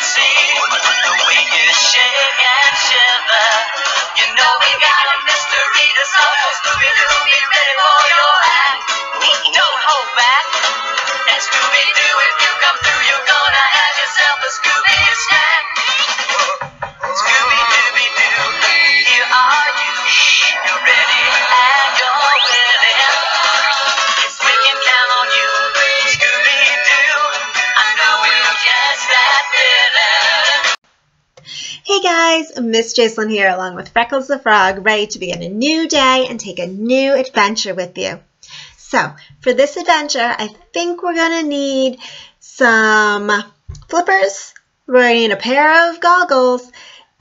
see the way you shake and shiver. You know we got guys, Miss Jaycilyn here along with Freckles the Frog, ready to begin a new day and take a new adventure with you. So, for this adventure, I think we're going to need some flippers, we're going to need a pair of goggles,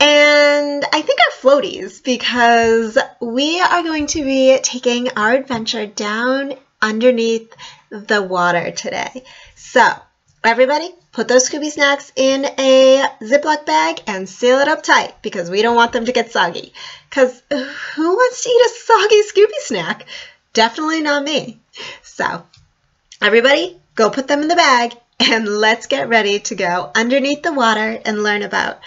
and I think our floaties because we are going to be taking our adventure down underneath the water today. So, everybody, put those Scooby snacks in a Ziploc bag and seal it up tight because we don't want them to get soggy. Because who wants to eat a soggy Scooby snack? Definitely not me. So, everybody, go put them in the bag and let's get ready to go underneath the water and learn about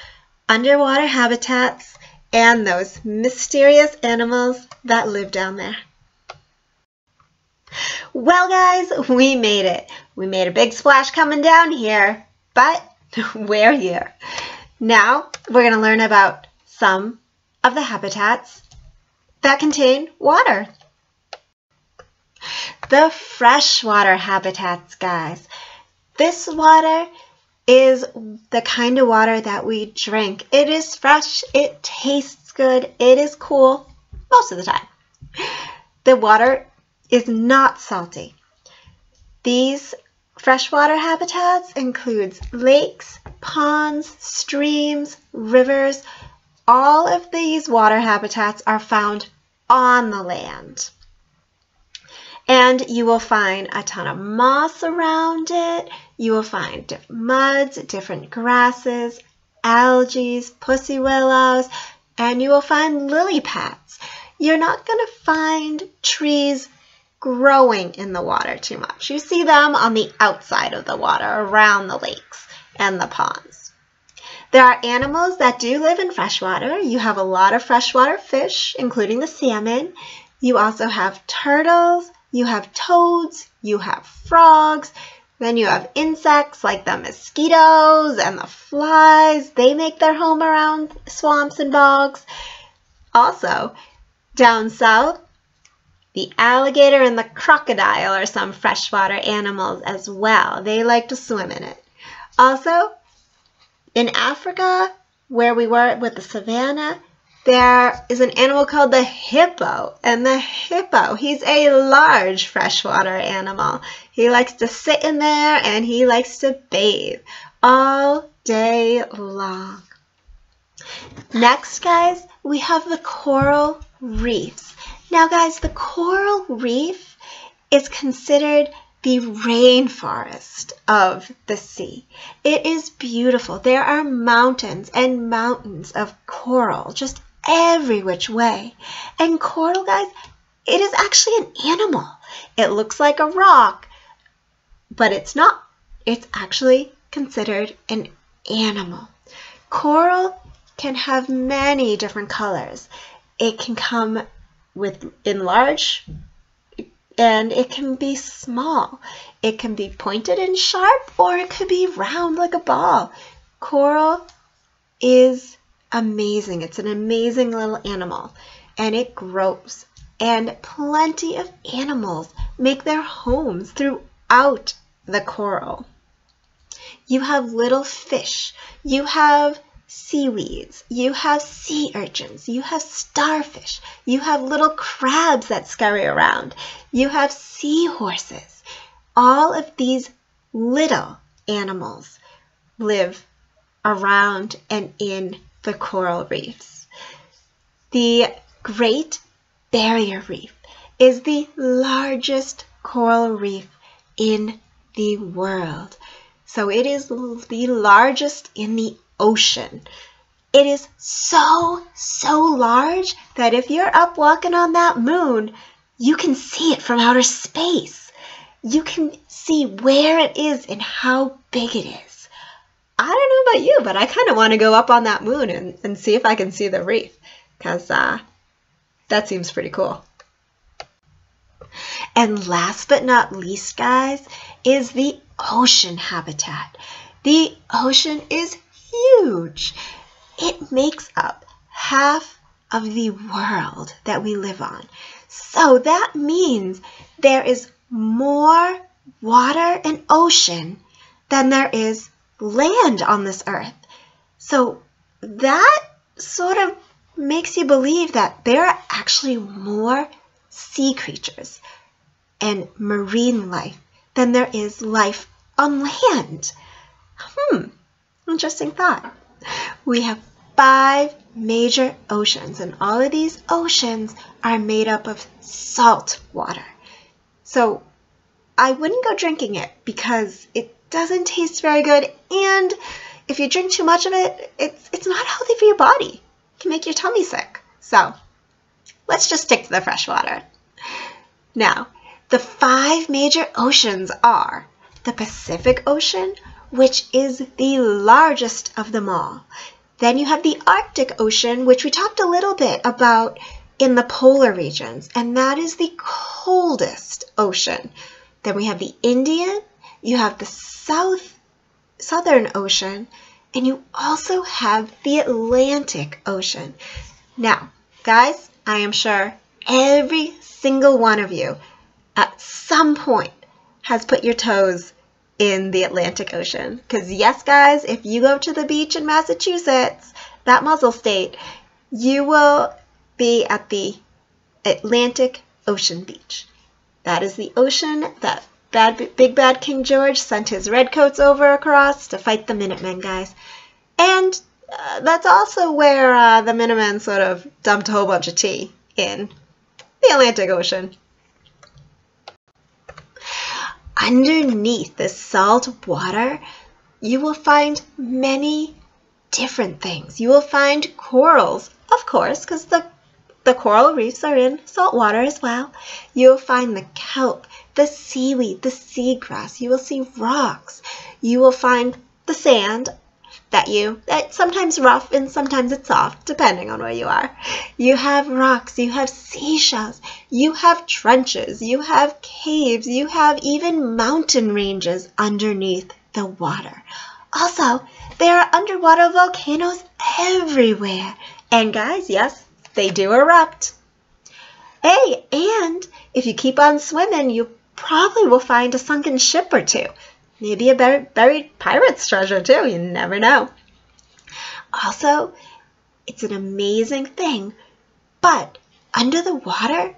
underwater habitats and those mysterious animals that live down there. Well, guys, we made it. We made a big splash coming down here, but we're here. Now, we're going to learn about some of the habitats that contain water. The freshwater habitats, guys. This water is the kind of water that we drink. It is fresh, it tastes good, it is cool most of the time. The water is not salty. These freshwater habitats includes lakes, ponds, streams, rivers. All of these water habitats are found on the land. And you will find a ton of moss around it. You will find muds, different grasses, algae, pussy willows, and you will find lily pads. You're not going to find trees growing in the water too much. You see them on the outside of the water, around the lakes and the ponds. There are animals that do live in freshwater. You have a lot of freshwater fish, including the salmon. You also have turtles, you have toads, you have frogs, then you have insects like the mosquitoes and the flies. They make their home around swamps and bogs. Also, down south, the alligator and the crocodile are some freshwater animals as well. They like to swim in it. Also, in Africa, where we were with the savannah, there is an animal called the hippo. And the hippo, he's a large freshwater animal. He likes to sit in there and he likes to bathe all day long. Next, guys, we have the coral reefs. Now, guys, the coral reef is considered the rainforest of the sea. It is beautiful. There are mountains and mountains of coral just every which way. And coral, guys, it is actually an animal. It looks like a rock, but it's not. It's actually considered an animal. Coral can have many different colors. It can come with in large and it can be small. It can be pointed and sharp or it could be round like a ball. Coral is amazing. It's an amazing little animal and it grows. And plenty of animals make their homes throughout the coral. You have little fish. You have seaweeds. You have sea urchins. You have starfish. You have little crabs that scurry around. You have seahorses. All of these little animals live around and in the coral reefs. The Great Barrier Reef is the largest coral reef in the world. So it is the largest in the ocean. It is so, so large that if you're up walking on that moon, you can see it from outer space. You can see where it is and how big it is. I don't know about you, but I kind of want to go up on that moon and, and see if I can see the reef because uh, that seems pretty cool. And last but not least, guys, is the ocean habitat. The ocean is huge. It makes up half of the world that we live on. So that means there is more water and ocean than there is land on this earth. So that sort of makes you believe that there are actually more sea creatures and marine life than there is life on land. Hmm, interesting thought. We have five major oceans, and all of these oceans are made up of salt water. So I wouldn't go drinking it because it doesn't taste very good, and if you drink too much of it, it's, it's not healthy for your body. It can make your tummy sick. So let's just stick to the fresh water. Now, the five major oceans are the Pacific Ocean, which is the largest of them all. Then you have the Arctic Ocean, which we talked a little bit about in the polar regions, and that is the coldest ocean. Then we have the Indian, you have the South Southern Ocean, and you also have the Atlantic Ocean. Now, guys, I am sure every single one of you at some point has put your toes in the Atlantic Ocean. Because, yes, guys, if you go to the beach in Massachusetts, that muzzle state, you will be at the Atlantic Ocean Beach. That is the ocean that bad, Big Bad King George sent his redcoats over across to fight the Minutemen, guys. And uh, that's also where uh, the Minutemen sort of dumped a whole bunch of tea in the Atlantic Ocean. Underneath the salt water, you will find many different things. You will find corals, of course, because the, the coral reefs are in salt water as well. You will find the kelp, the seaweed, the seagrass. You will see rocks. You will find the sand, that you. It's sometimes rough and sometimes it's soft depending on where you are. You have rocks you have seashells you have trenches you have caves you have even mountain ranges underneath the water. Also there are underwater volcanoes everywhere. And guys yes they do erupt. Hey and if you keep on swimming you probably will find a sunken ship or two Maybe a buried pirate's treasure, too. You never know. Also, it's an amazing thing, but under the water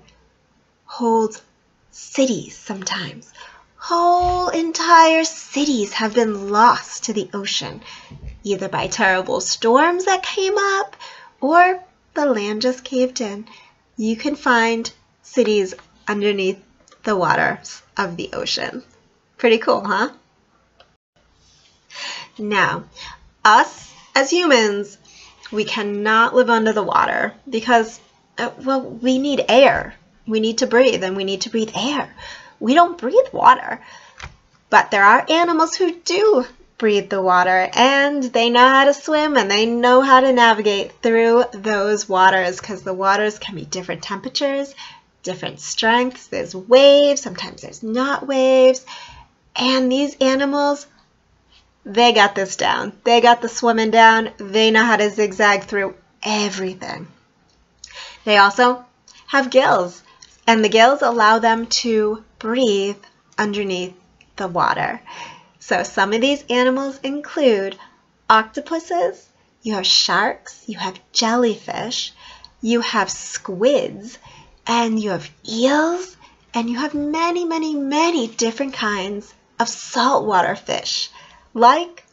holds cities sometimes. Whole entire cities have been lost to the ocean, either by terrible storms that came up or the land just caved in. You can find cities underneath the waters of the ocean. Pretty cool, huh? Now, us as humans, we cannot live under the water because, uh, well, we need air. We need to breathe and we need to breathe air. We don't breathe water. But there are animals who do breathe the water and they know how to swim and they know how to navigate through those waters because the waters can be different temperatures, different strengths. There's waves, sometimes there's not waves. And these animals they got this down. They got the swimming down. They know how to zigzag through everything. They also have gills, and the gills allow them to breathe underneath the water. So some of these animals include octopuses, you have sharks, you have jellyfish, you have squids, and you have eels, and you have many, many, many different kinds of saltwater fish like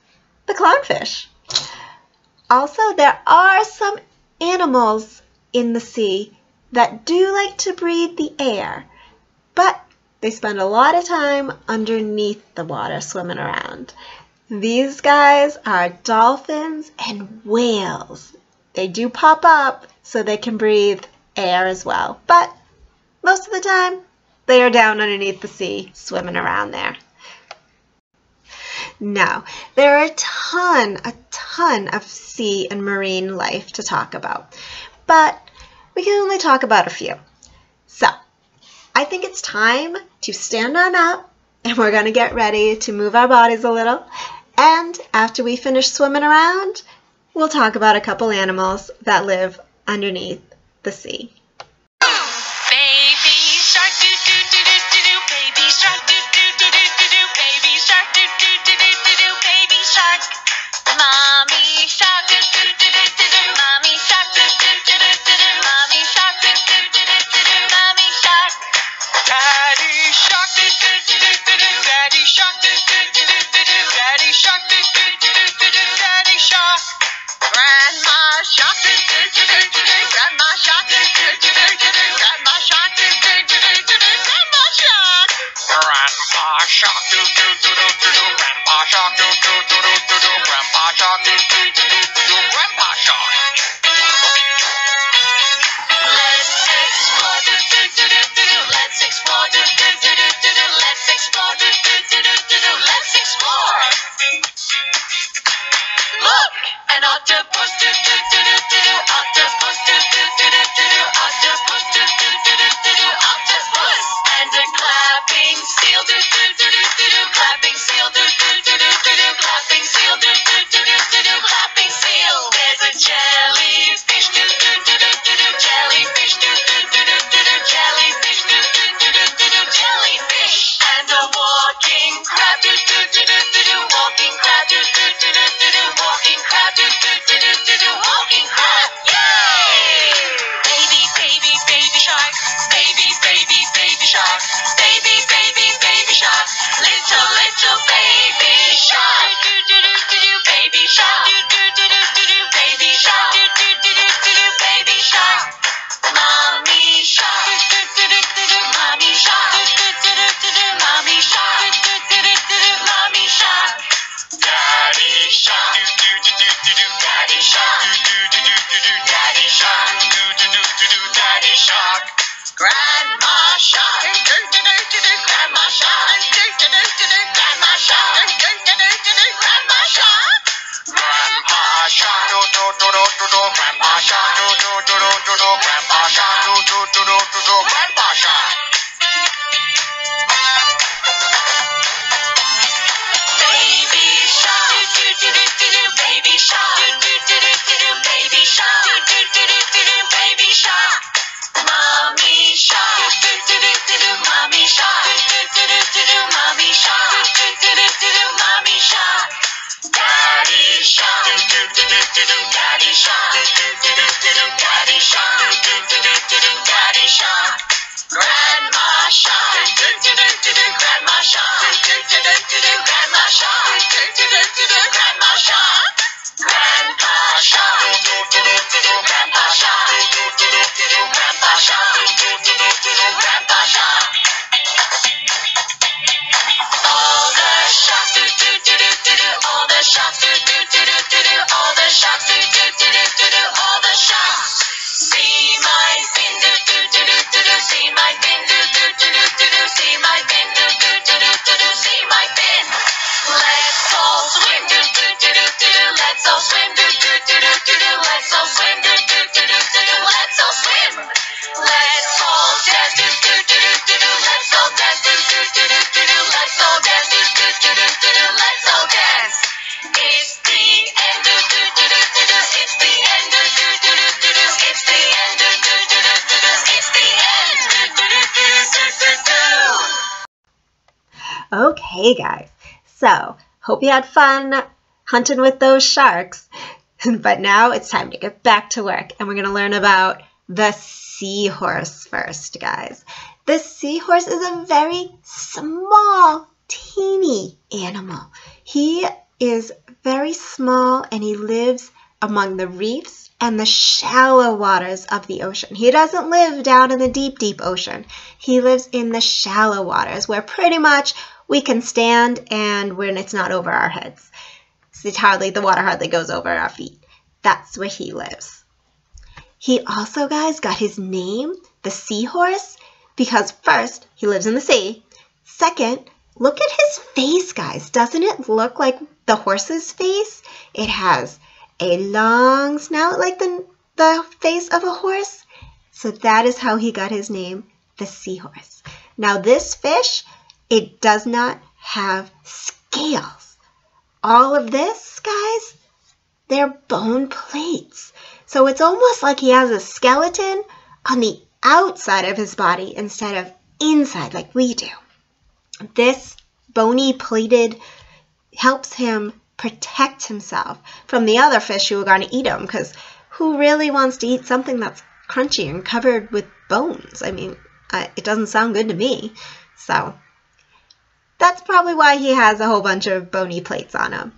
the clownfish. Also, there are some animals in the sea that do like to breathe the air, but they spend a lot of time underneath the water swimming around. These guys are dolphins and whales. They do pop up so they can breathe air as well, but most of the time they are down underneath the sea swimming around there. Now, there are a ton, a ton of sea and marine life to talk about, but we can only talk about a few. So, I think it's time to stand on up and we're going to get ready to move our bodies a little. And after we finish swimming around, we'll talk about a couple animals that live underneath the sea. Shark, Grandma Shark, Grandma Shark, Grandma Shark, Grandma Shark, Grandma Shark, Grandma Shark, Grandma Shark, Grandma Shark. Baby shark, baby shark. Daddy Shark. Daddy Shark. Hey guys, so hope you had fun hunting with those sharks, but now it's time to get back to work and we're going to learn about the seahorse first, guys. The seahorse is a very small, teeny animal. He is very small and he lives among the reefs and the shallow waters of the ocean. He doesn't live down in the deep, deep ocean. He lives in the shallow waters where pretty much we can stand and when it's not over our heads. It's hardly the water hardly goes over our feet. That's where he lives. He also, guys, got his name, the seahorse, because first, he lives in the sea. Second, look at his face, guys. Doesn't it look like the horse's face? It has a long snout like the, the face of a horse. So that is how he got his name, the seahorse. Now this fish, it does not have scales. All of this, guys, they're bone plates. So it's almost like he has a skeleton on the outside of his body instead of inside like we do. This bony plated helps him protect himself from the other fish who are going to eat him because who really wants to eat something that's crunchy and covered with bones? I mean, uh, it doesn't sound good to me. So that's probably why he has a whole bunch of bony plates on him.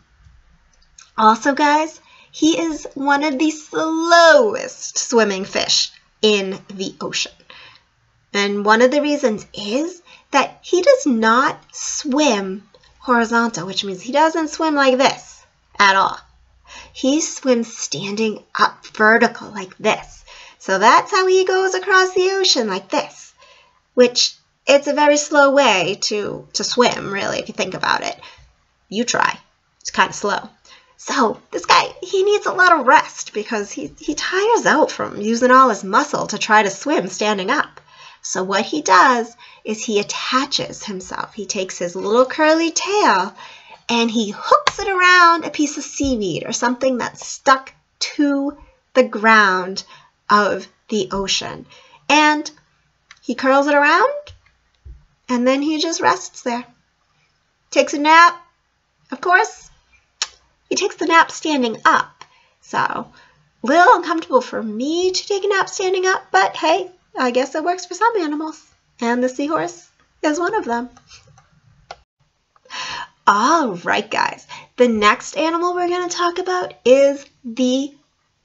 Also, guys, he is one of the slowest swimming fish in the ocean. And one of the reasons is that he does not swim horizontal, which means he doesn't swim like this at all. He swims standing up vertical like this. So that's how he goes across the ocean like this, which it's a very slow way to, to swim, really, if you think about it. You try. It's kind of slow. So this guy, he needs a lot of rest because he, he tires out from using all his muscle to try to swim standing up. So what he does is he attaches himself. He takes his little curly tail and he hooks it around a piece of seaweed or something that's stuck to the ground of the ocean. And he curls it around and then he just rests there. Takes a nap, of course, he takes the nap standing up. So, a little uncomfortable for me to take a nap standing up, but hey, I guess it works for some animals. And the seahorse is one of them. All right, guys. The next animal we're going to talk about is the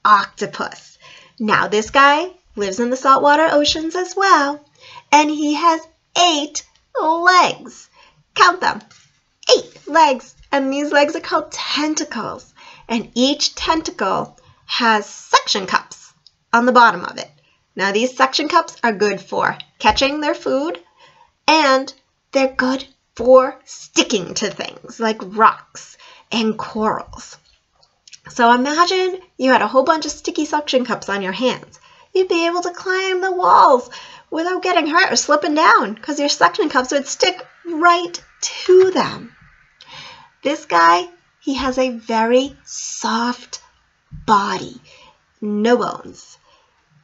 octopus. Now, this guy lives in the saltwater oceans as well, and he has eight legs. Count them. Eight legs and these legs are called tentacles. And each tentacle has suction cups on the bottom of it. Now, these suction cups are good for catching their food and they're good for sticking to things like rocks and corals. So imagine you had a whole bunch of sticky suction cups on your hands. You'd be able to climb the walls without getting hurt or slipping down because your suction cups would stick right to them. This guy, he has a very soft body, no bones.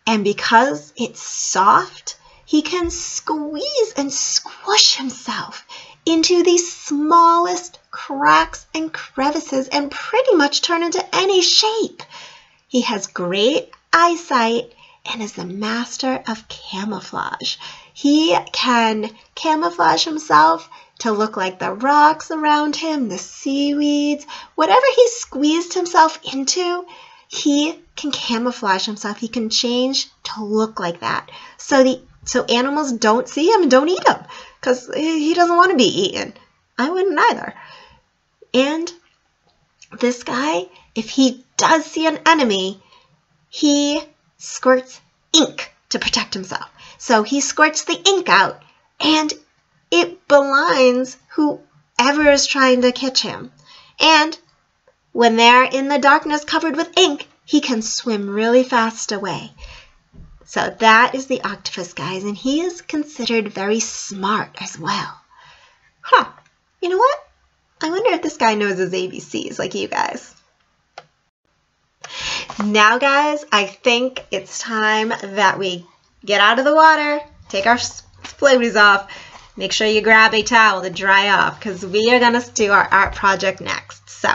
And because it's soft, he can squeeze and squish himself into the smallest cracks and crevices and pretty much turn into any shape. He has great eyesight and is the master of camouflage. He can camouflage himself to look like the rocks around him, the seaweeds, whatever he squeezed himself into, he can camouflage himself. He can change to look like that. So the so animals don't see him and don't eat him because he doesn't want to be eaten. I wouldn't either. And this guy, if he does see an enemy, he squirts ink to protect himself. So he squirts the ink out and it blinds whoever is trying to catch him. And when they're in the darkness covered with ink, he can swim really fast away. So that is the octopus, guys, and he is considered very smart as well. Huh, you know what? I wonder if this guy knows his ABCs like you guys. Now, guys, I think it's time that we get out of the water, take our floaties off, Make sure you grab a towel to dry off because we are going to do our art project next. So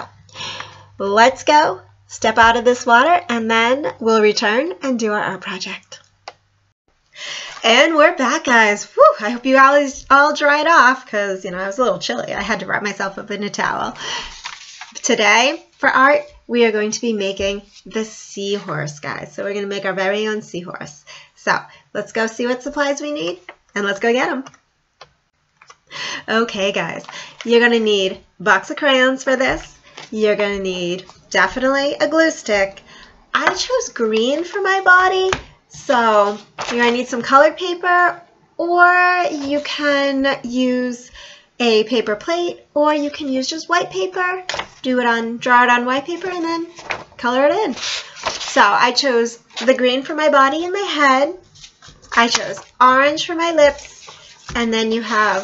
let's go, step out of this water, and then we'll return and do our art project. And we're back, guys. Whew, I hope you all, all dried off because, you know, I was a little chilly. I had to wrap myself up in a towel. Today, for art, we are going to be making the seahorse, guys. So we're going to make our very own seahorse. So let's go see what supplies we need and let's go get them. Okay, guys, you're going to need box of crayons for this. You're going to need definitely a glue stick. I chose green for my body, so you're going to need some colored paper or you can use a paper plate or you can use just white paper do it on draw it on white paper and then color it in. So I chose the green for my body and my head. I chose orange for my lips. And then you have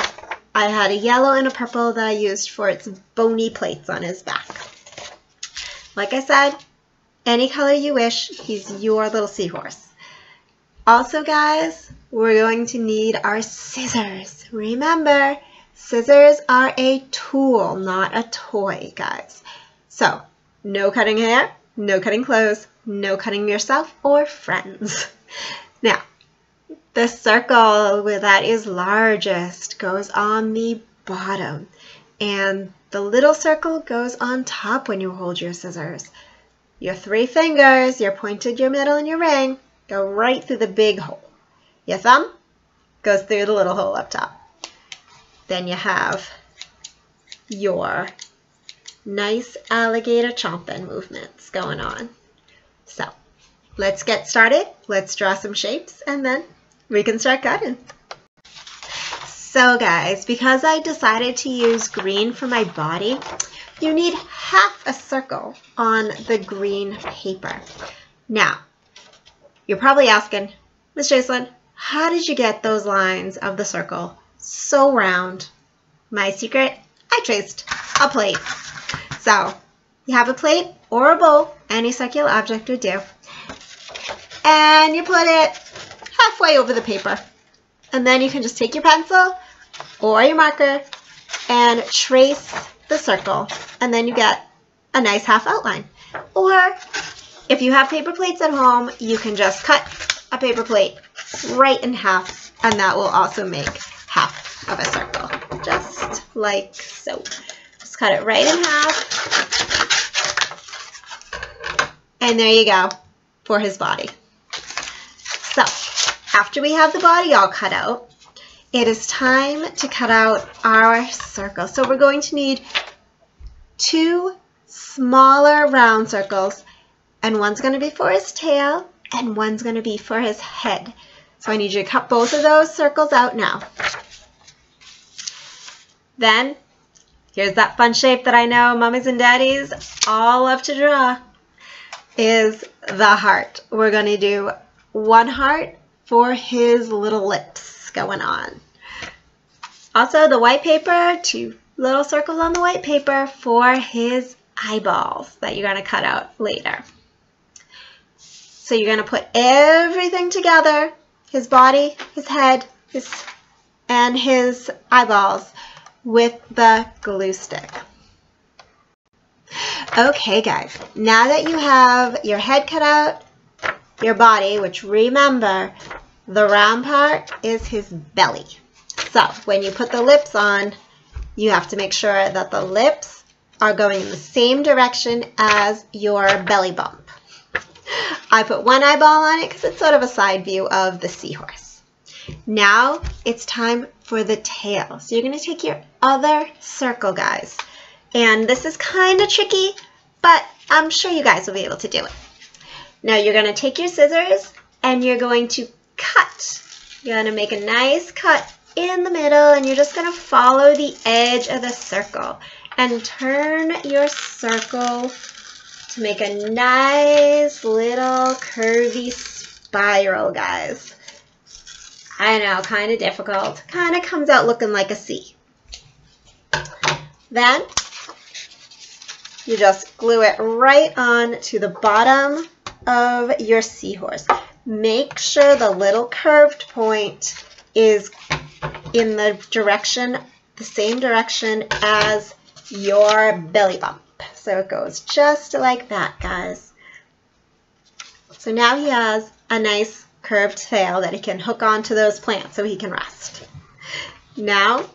I had a yellow and a purple that I used for its bony plates on his back. Like I said any color you wish he's your little seahorse. Also guys we're going to need our scissors. Remember Scissors are a tool, not a toy, guys. So, no cutting hair, no cutting clothes, no cutting yourself or friends. Now, the circle that is largest goes on the bottom, and the little circle goes on top when you hold your scissors. Your three fingers, your pointed, your middle, and your ring, go right through the big hole. Your thumb goes through the little hole up top. Then you have your nice alligator chomping movements going on. So let's get started. Let's draw some shapes and then we can start cutting. So guys, because I decided to use green for my body, you need half a circle on the green paper. Now, you're probably asking, Miss Jaycilyn, how did you get those lines of the circle so round. My secret, I traced a plate. So you have a plate or a bowl, any circular object would do. And you put it halfway over the paper. And then you can just take your pencil or your marker and trace the circle. And then you get a nice half outline. Or if you have paper plates at home, you can just cut a paper plate right in half and that will also make half of a circle, just like so. Just cut it right in half. And there you go for his body. So after we have the body all cut out, it is time to cut out our circle. So we're going to need two smaller round circles and one's going to be for his tail and one's going to be for his head. So I need you to cut both of those circles out now. Then, here's that fun shape that I know mummies and daddies all love to draw, is the heart. We're going to do one heart for his little lips going on. Also, the white paper, two little circles on the white paper for his eyeballs that you're going to cut out later. So you're going to put everything together, his body, his head, his and his eyeballs with the glue stick. Okay guys, now that you have your head cut out, your body, which remember, the round part is his belly. So when you put the lips on, you have to make sure that the lips are going in the same direction as your belly bump. I put one eyeball on it because it's sort of a side view of the seahorse. Now it's time for the tail. So you're going to take your other circle, guys. And this is kind of tricky, but I'm sure you guys will be able to do it. Now you're going to take your scissors and you're going to cut. You're going to make a nice cut in the middle and you're just going to follow the edge of the circle and turn your circle to make a nice little curvy spiral, guys. I know, kind of difficult. Kind of comes out looking like a C. Then you just glue it right on to the bottom of your seahorse. Make sure the little curved point is in the direction, the same direction as your belly bump. So it goes just like that, guys. So now he has a nice curved tail that he can hook onto those plants so he can rest. Now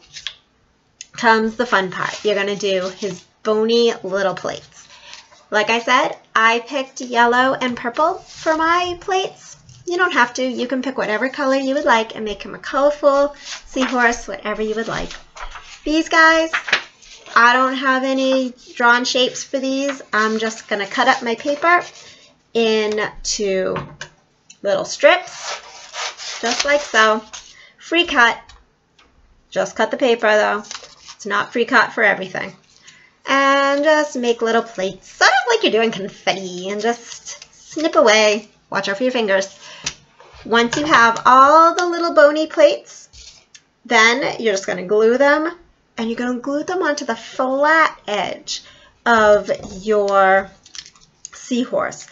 comes the fun part. You're going to do his bony little plates. Like I said, I picked yellow and purple for my plates. You don't have to. You can pick whatever color you would like and make him a colorful seahorse, whatever you would like. These guys, I don't have any drawn shapes for these. I'm just going to cut up my paper into little strips, just like so. Free cut. Just cut the paper though. It's not free cut for everything. And just make little plates, sort of like you're doing confetti, and just snip away. Watch out for your fingers. Once you have all the little bony plates, then you're just going to glue them, and you're going to glue them onto the flat edge of your seahorse.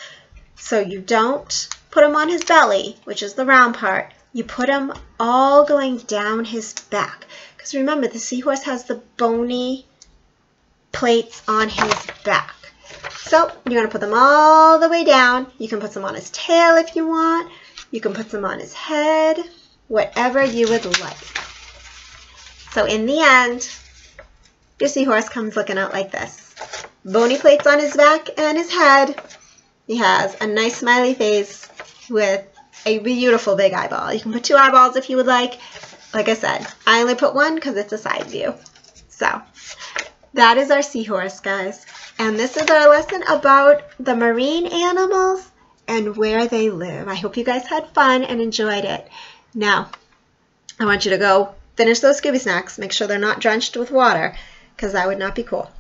So you don't put him on his belly, which is the round part. You put him all going down his back. Because remember, the seahorse has the bony plates on his back. So you're going to put them all the way down. You can put some on his tail if you want. You can put some on his head, whatever you would like. So in the end, your seahorse comes looking out like this. Bony plates on his back and his head. He has a nice smiley face with a beautiful big eyeball. You can put two eyeballs if you would like. Like I said, I only put one because it's a side view. So that is our seahorse, guys. And this is our lesson about the marine animals and where they live. I hope you guys had fun and enjoyed it. Now, I want you to go finish those Scooby snacks. Make sure they're not drenched with water because that would not be cool.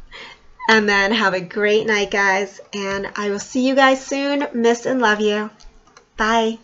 And then have a great night, guys. And I will see you guys soon. Miss and love you. Bye.